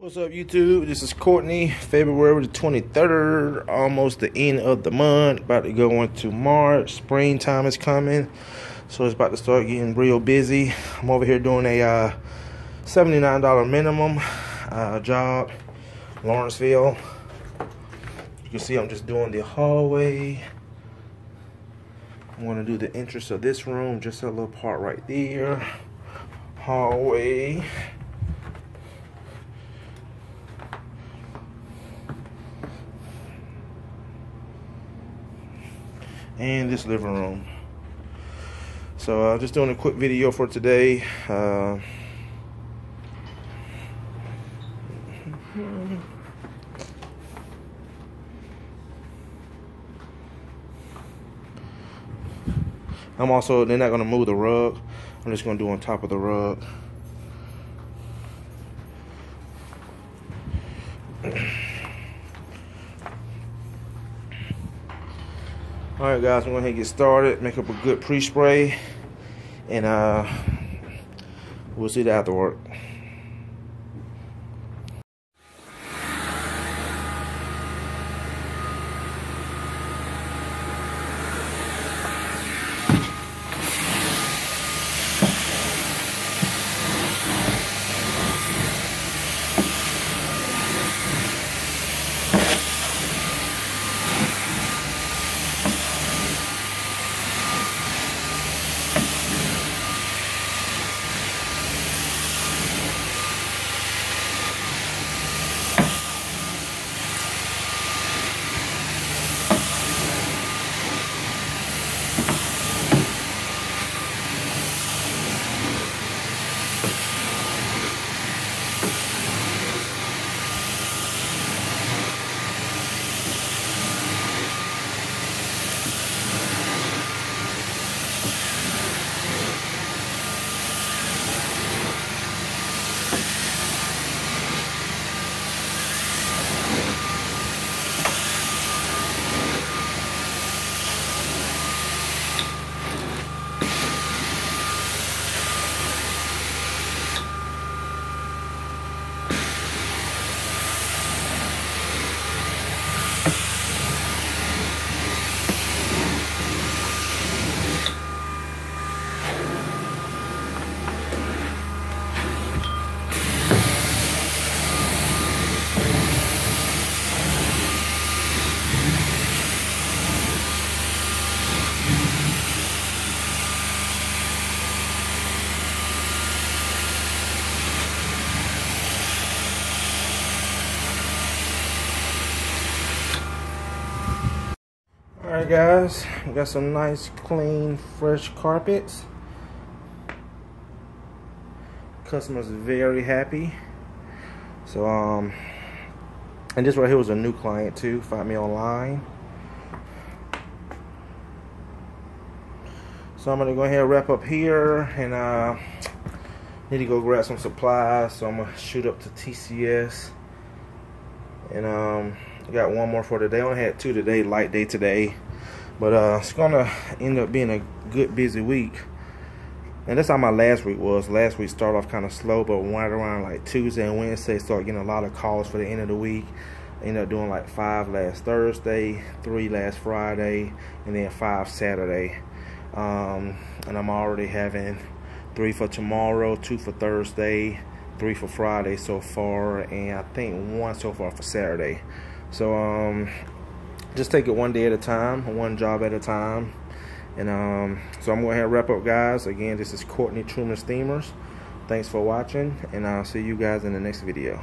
What's up, YouTube? This is Courtney. February the 23rd, almost the end of the month. About to go into March. Springtime is coming, so it's about to start getting real busy. I'm over here doing a uh, $79 minimum uh, job, Lawrenceville. You can see I'm just doing the hallway. I'm going to do the entrance of this room, just a little part right there. Hallway. And this living room. So uh, just doing a quick video for today. Uh, I'm also, they're not going to move the rug. I'm just going to do on top of the rug. All right, guys, I'm going to get started, make up a good pre-spray, and uh, we'll see that after Alright guys, we got some nice clean fresh carpets. Customers very happy. So um and this right here was a new client too, find me online. So I'm gonna go ahead and wrap up here and uh need to go grab some supplies. So I'm gonna shoot up to TCS and um I got one more for today. I only had two today, light day today. But uh, it's gonna end up being a good busy week. And that's how my last week was. Last week started off kind of slow, but right around like Tuesday and Wednesday, started getting a lot of calls for the end of the week. ended up doing like five last Thursday, three last Friday, and then five Saturday. Um, and I'm already having three for tomorrow, two for Thursday, three for Friday so far, and I think one so far for Saturday. So um, just take it one day at a time, one job at a time. And um, so I'm going to wrap up, guys. Again, this is Courtney Truman Steemers. Thanks for watching, and I'll see you guys in the next video.